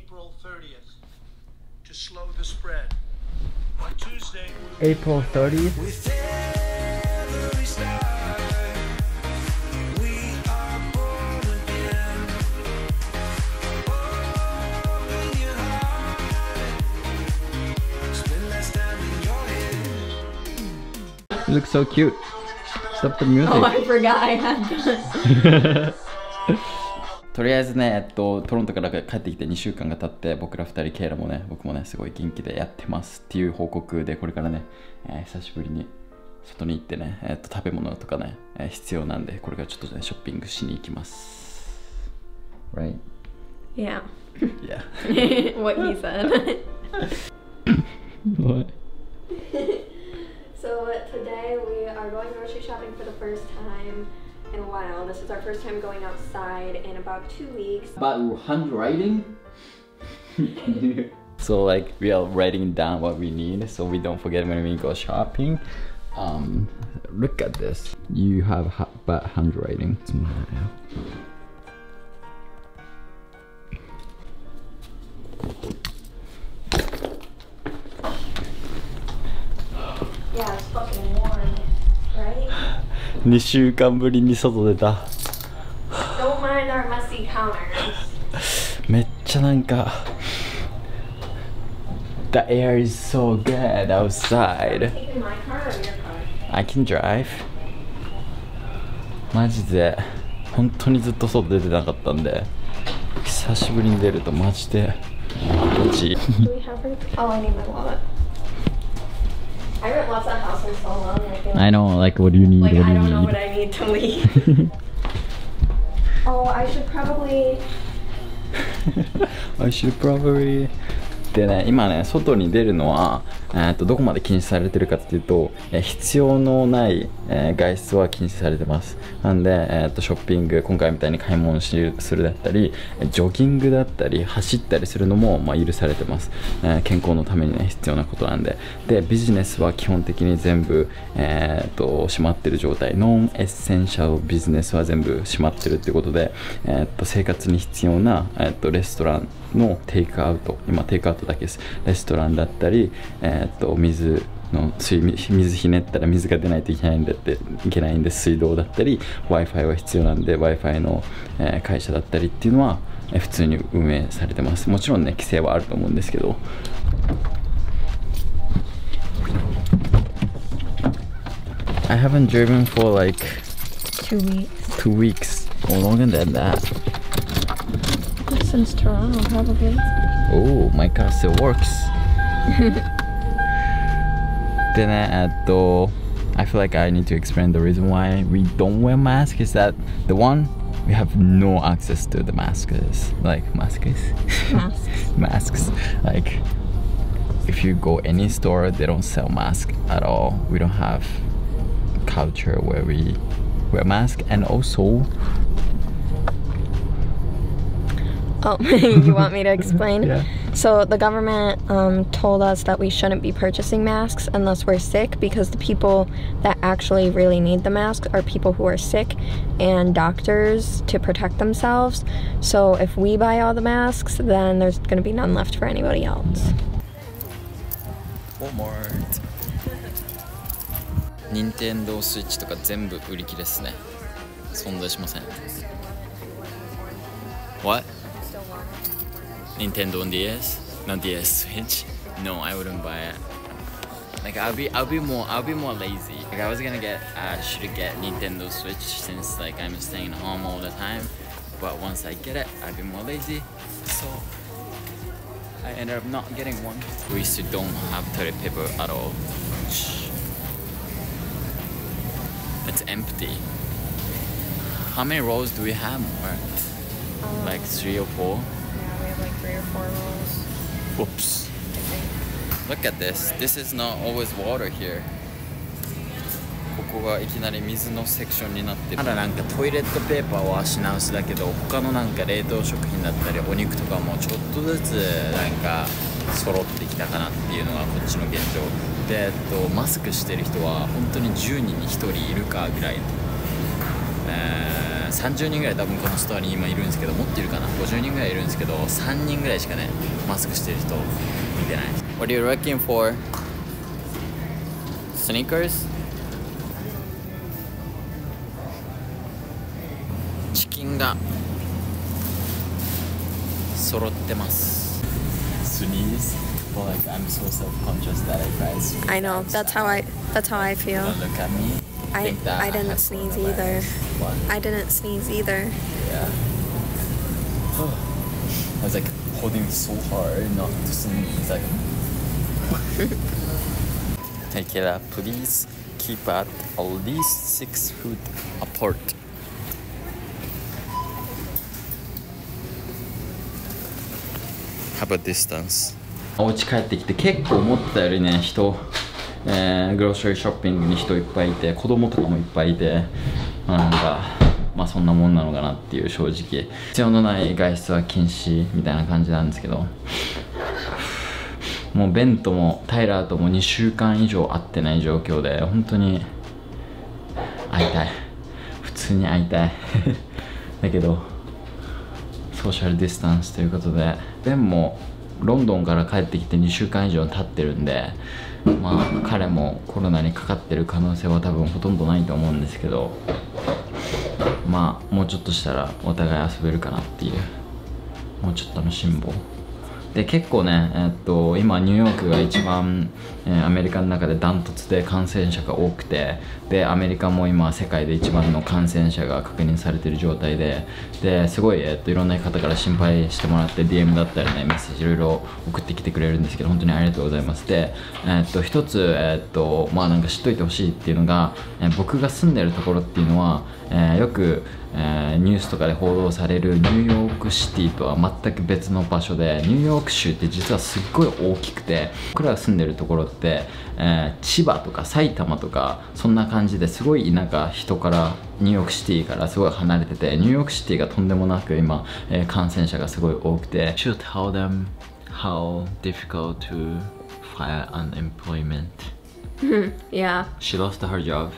April 30th to slow the spread. On Tuesday, April 30th. You look so cute. Stop the music. Oh, I forgot I had this. とりあえずね、えっと、トロントから帰ってきて2週間が経って、僕ら2人、ケイラもね、僕もね、すごい元気でやってますっていう報告で、これからね、えー久しぶりに外に行ってね、えっと、食べ物とかね、えー必要なんで、これからちょっとね、ショッピングしに行きます。Right? Yeah. Yeah. what he said. What? so today we are going grocery shopping for the first time in a while. This is our first time going outside in about two weeks. About handwriting? so like we are writing down what we need so we don't forget when we go shopping. Um, look at this. You have ha- bad handwriting. Yeah, 2週間ぶりに外出た。めっちゃなんか The air is so good outside. I can drive. マジで本当にずっと外出てなかったんで久しぶりに出るとマジで気持ちいい。I need my wallet. I haven't left that house in so long. I feel I know like what do you need like what do I you don't know need what I need to leave. oh, I should probably. I should probably でね今ね外に出るのは、えー、とどこまで禁止されてるかっていうと、えー必要のない、えー外出は禁止されてます。なんで、えー、とショッピング今回みたいに買い物するだったりジョギングだったり走ったりするのも、まあ、許されてます、えー健康のためにね必要なことなんで。でビジネスは基本的に全部、えー、と閉まってる状態。ノンエッセンシャルビジネスは全部閉まってるってことで、えー、と生活に必要な、えー、とレストランのテイクアウト今テイクアウトだけです。レストランだったり、えー、と水の水水ひねったら水が出ないといけないんだっていけないんで水道だったり w i f i は必要なんで w i f i の、えー会社だったりっていうのは、えー普通に運営されてます。もちろんね規制はあると思うんですけど。I haven't driven for like Two weeks. two weeks. or longer than that. Since Toronto, probably. Oh, my car still works. でね、えっと、I feel like I need to explain the reason why we don't wear masks is that the one, we have no access to the masks. Like, masks? Masks. masks. Like, if you go any store, they don't sell masks at all. We don't have culture where we wear masks. And also, Oh, you want me to explain? Yeah. So the government um, told us that we shouldn't be purchasing masks unless we're sick because the people that actually really need the masks are people who are sick and doctors to protect themselves. So if we buy all the masks, then there's going to be none left for anybody else. Walmart 任天堂スイッチとか全部売り切れっすね存在しません What? Nintendo DS? not DS Switch? No, I wouldn't buy it. Like I'll be I'll be more I'll be more lazy. Like I was gonna get uh should get Nintendo Switch since like I'm staying home all the time. But once I get it, I'll be more lazy. So I ended up not getting one. We still don't have toilet paper at all. It's empty. How many rolls do we have more? Like three or four? Yeah, we have like three or four rolls. Whoops. Look at this. This is not always water here. ここがいきなり水のセクションになってるまだなんかトイレットペーパーは品薄だけど他のなんか冷凍食品だったりお肉とかもちょっとずつなんか揃ってきたかなっていうのがこっちの現状で、えっと、マスクしてる人は本当に10人に1人いるかぐらい、えー30人ぐらい多分このストアに今いるんですけどもっといるかな50 50人ぐらいいるんですけど3人ぐらいしかねマスクしてる人見てない What are you looking for? Sneakers? チキンが揃ってます Sneeze? Well, like I'm so self-conscious that I to I know. That's how I. That's how I feel. Don't look at me I think that I didn't have sneeze coronavirus. either. What? I didn't sneeze either. Yeah. I was like holding it so hard not to sneeze. Like, take it up, please. Keep at least six foot apart. Have a distance. お家帰ってきて結構思ってたよりね人、 えー、グローシャリーショッピングに人いっぱいいて子供とかもいっぱいいて、まあ、なんかまあそんなもんなのかなっていう正直。必要のない外出は禁止みたいな感じなんですけど。もうベンともタイラーとも2週間以上会ってない状況で本当に会いたい。普通に会いたい。だけどソーシャルディスタンスということでベンもロンドンから帰ってきて2週間以上経ってるんでまあ彼もコロナにかかってる可能性は多分ほとんどないと思うんですけどまあもうちょっとしたらお互い遊べるかなっていうもうちょっとの辛抱。で結構ね、えっと、今ニューヨークが一番、えーアメリカの中でダントツで感染者が多くてでアメリカも今世界で一番の感染者が確認されている状態でですごい、えっと、いろんな方から心配してもらって DM だったりねメッセージいろいろ送ってきてくれるんですけど本当にありがとうございます。で、えっと、一つ、えっとまあ、なんか知っといてほしいっていうのが、えー僕が住んでるところっていうのは、えーよく、えーニュースとかで報道されるニューヨークシティとは全く別の場所でニューヨーク州って実はすっごい大きくて僕らが住んでるところって、えー千葉とか埼玉とかそんな感じですごいなんか人からニューヨークシティからすごい離れててニューヨークシティがとんでもなく今、えー感染者がすごい多くて。Should tell them how difficult to file unemployment. Yeah. she lost her job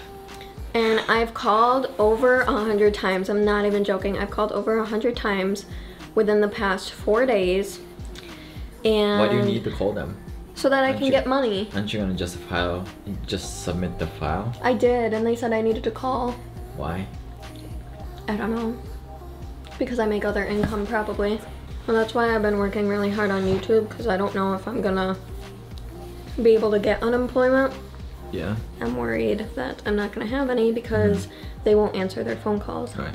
And I've called over a hundred times. I'm not even joking. I've called over a hundred times within the past four days. And why do you need to call them so that I Aren't can you- get money. Aren't you gonna just file, just submit the file? I did, and they said I needed to call. Why? I don't know. Because I make other income, probably. Well, that's why I've been working really hard on YouTube, because I don't know if I'm gonna be able to get unemployment. Yeah. I'm worried that I'm not gonna have any because they won't answer their phone calls. はい。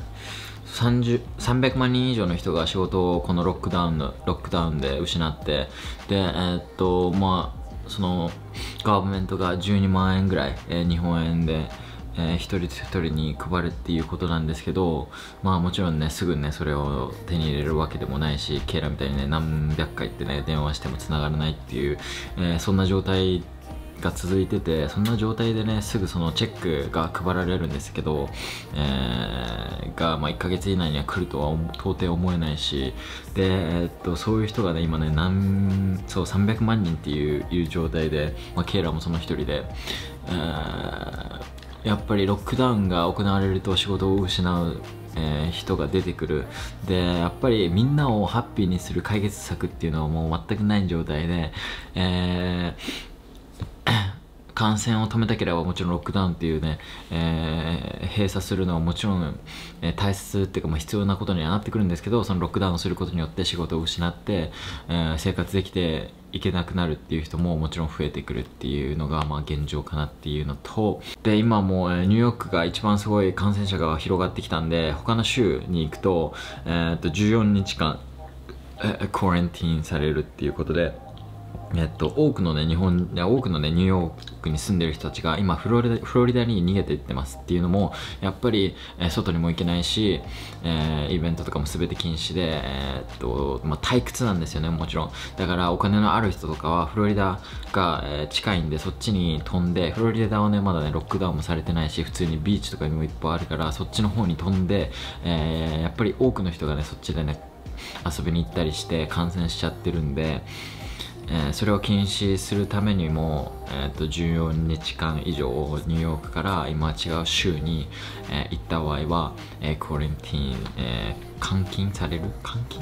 30 300万人以上の人が仕事をこのロックダウンのロックダウンで失ってでえーっとまあそのガーメントが12万円ぐらい、えー日本円で、えー一人一人に配るっていうことなんですけどまあもちろんねすぐねそれを手に入れるわけでもないしケイラみたいにね何百回ってね電話しても繋がらないっていう、えーそんな状態が続いててそんな状態でねすぐそのチェックが配られるんですけど、えーが、まあ、1ヶ月以内には来るとは到底思えないしで、えーっとそういう人がね今ね何そう300万人っていう状態で、まあ、ケイラもその一人で、えーやっぱりロックダウンが行われると仕事を失うえー人が出てくる。でやっぱりみんなをハッピーにする解決策っていうのはもう全くない状態で、えー感染を止めたければもちろんロックダウンっていうね、えー閉鎖するのはもちろん、えー大切っていうか、まあ、必要なことにはなってくるんですけどそのロックダウンをすることによって仕事を失って、えー生活できていけなくなるっていう人ももちろん増えてくるっていうのが、まあ、現状かなっていうのと。で今もう、ニューヨークが一番すごい感染者が広がってきたんで他の州に行くと,、えーっと14日間えクアレンティーンされるっていうことで、えっと、多くのね、日本、多くのね、ニューヨークに住んでる人たちが今フロリダ、フロリダに逃げていってますっていうのも、やっぱり、えー外にも行けないし、えーイベントとかも全て禁止で、えーっと、まあ、退屈なんですよね、もちろん。だから、お金のある人とかは、フロリダが、え近いんで、そっちに飛んで、フロリダはね、まだね、ロックダウンもされてないし、普通にビーチとかにもいっぱいあるから、そっちの方に飛んで、えやっぱり多くの人がね、そっちでね、遊びに行ったりして感染しちゃってるんで、えーそれを禁止するためにも、えー、と14日間以上ニューヨークから今違う州に、えー行った場合は、えークオレンティーン、えー監禁される監禁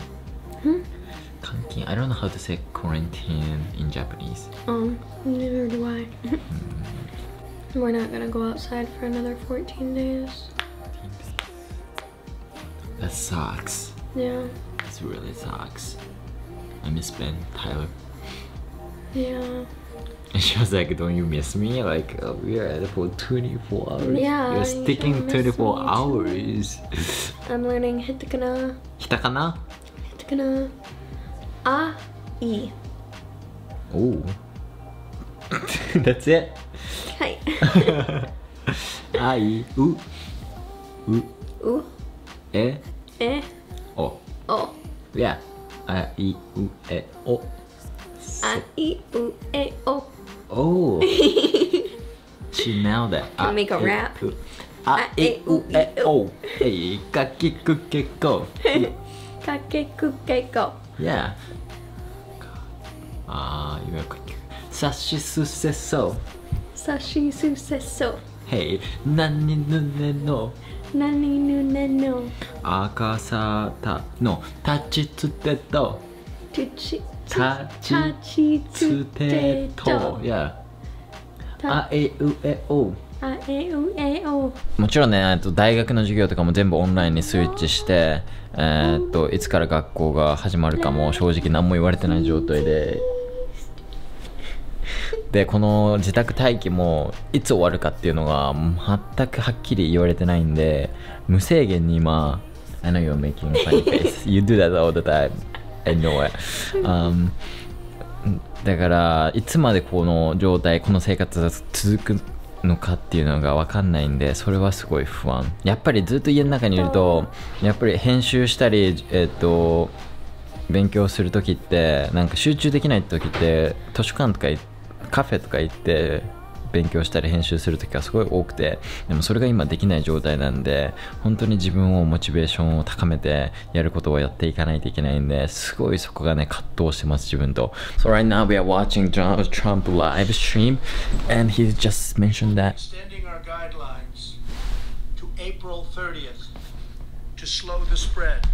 監禁 I don't know how to say quarantine in Japanese Um, neither do I. We're not gonna go outside for another 14 days. That sucks Yeah, This really sucks I miss Ben Tyler Yeah. She was like, don't you miss me? Like, uh, we are at it for 24 hours. Yeah, You're sticking you 24 hours. I'm learning hitakana. Hitakana? Hitakana. A, E. Oh. That's it? Hi. Ai, u. U. U. E. E. O. O. Yeah. Ai, u, e, o. あいうえお。おお。She nailed it. Can make a rap? あいうえお。えい、かきくけこ。かきくけこ。Yeah. ああ、いわくき。さしすせそう。さしすせそう。へい、なにぬねの。なにぬねの。あかさたの。たちつてと。ちち。Tachi, ちつてと. Ta- あいうえお。A, e, u, e, o. もちろんね、と大学の授業とかも全部オンラインにスイッチして、えーっといつから学校が始まるかも正直何も言われてない状態で。でこの自宅待機もいつ終わるかっていうのが全くはっきり言われてないんで無制限に今 I know you're making a funny face you do that all the time I know it、um, だからいつまでこの状態この生活が続くのかっていうのが分かんないんでそれはすごい不安。やっぱりずっと家の中にいるとやっぱり編集したりえっ、と勉強する時ってなんか集中できない時って図書館とか行カフェとか行って勉強したり編集する時はすごい多くてでもそれが今できない状態なんで本当に自分をモチベーションを高めてやることをやっていかないといけないんですごいそこがね葛藤してます自分と So right now we are watching Donald Trump live stream and he just mentioned that Extending our guidelines to April 30th to slow the spread.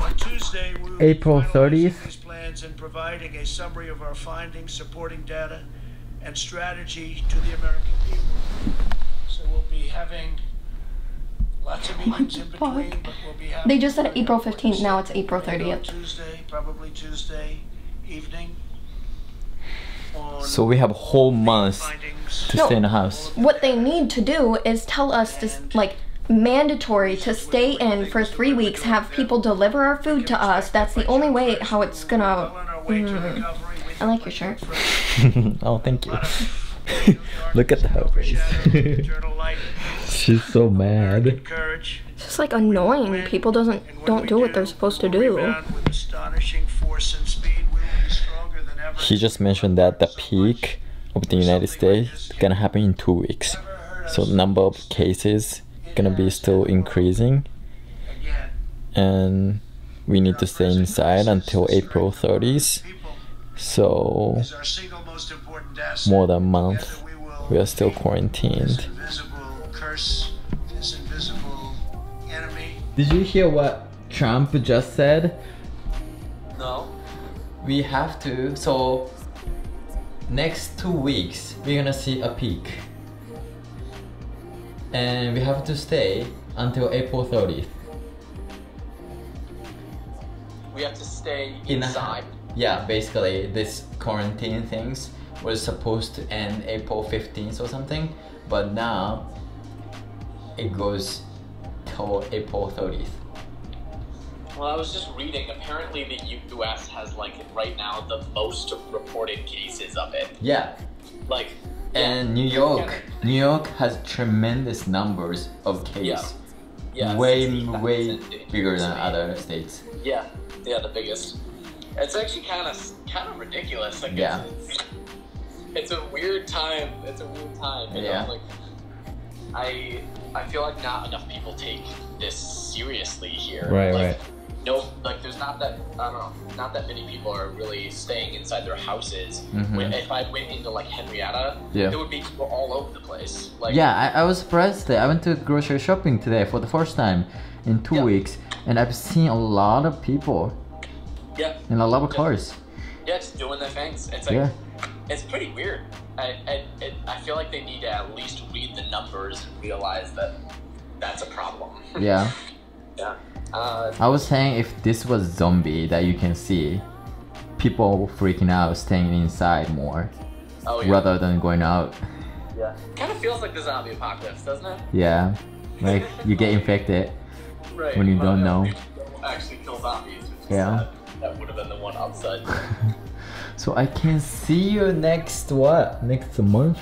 On Tuesday, we will be April finalizing 30th? these plans and providing a summary of our findings, supporting data, and strategy to the American people. So we'll be having lots of meetings in between, but we'll be having. They just said April 15th, now it's April 30th. Tuesday, probably Tuesday evening. So we have a whole month to No. stay in the house What they need to do is tell us to, like, mandatory to stay in for three weeks, have people deliver our food to us. That's the only way how it's gonna. Well on our way to Mm. I like your shirt. oh thank you Look at her face. Overshadowed Eternal light She's so mad. It's just like annoying. People doesn't don't do what they're supposed to do. rebound With astonishing force and speed, we will be stronger than ever. He just mentioned that the peak of the United States gonna happen in two weeks. So the number of cases gonna be still increasing and we need to stay inside until April 30th. People So is our single most important asset. more than a month we are still quarantined. invisible curse, this invisible enemy. Did you hear what Trump just said? No. We have to. So next two weeks we're gonna see a peak, and we have to stay until April 30th. We have to stay In inside. Yeah, basically this quarantine things was supposed to end April 15th or something, but now it goes till April 30th. Well, I was just reading. Apparently, the U.S. has like right now the most reported cases of it. Yeah, Like, and New York, New York has tremendous numbers of cases. yeah, way 60,000 way bigger than other states. Yeah, yeah, the biggest. It's actually kind of kind of ridiculous. Like, Yeah. it's, it's, it's a weird time. It's a weird time. You Yeah. Know? Like, I I feel like not enough people take this seriously here. Right, like, right. No, like there's not that I don't know, not that many people are really staying inside their houses. Mhm. When, if I went into like Henrietta, Yeah. there would be people all over the place. Like Yeah, I, I was surprised today. I went to grocery shopping today for the first time in two Yeah. weeks, and I've seen a lot of people. Yeah. And I love cars. Yeah, just doing their things. It's like Yeah. it's pretty weird. I I, it, I feel like they need to at least read the numbers and realize that that's a problem. Yeah. yeah. Uh, I was saying if this was zombie that you can see, people freaking out, staying inside more oh yeah. rather than going out. Yeah. Kind of feels like the zombie apocalypse, doesn't it? Yeah. Like you get infected. Right. When you don't know. Actually, kill zombies. Which is Yeah. sad. That would have been the one upside. so I can see you next what? Next month?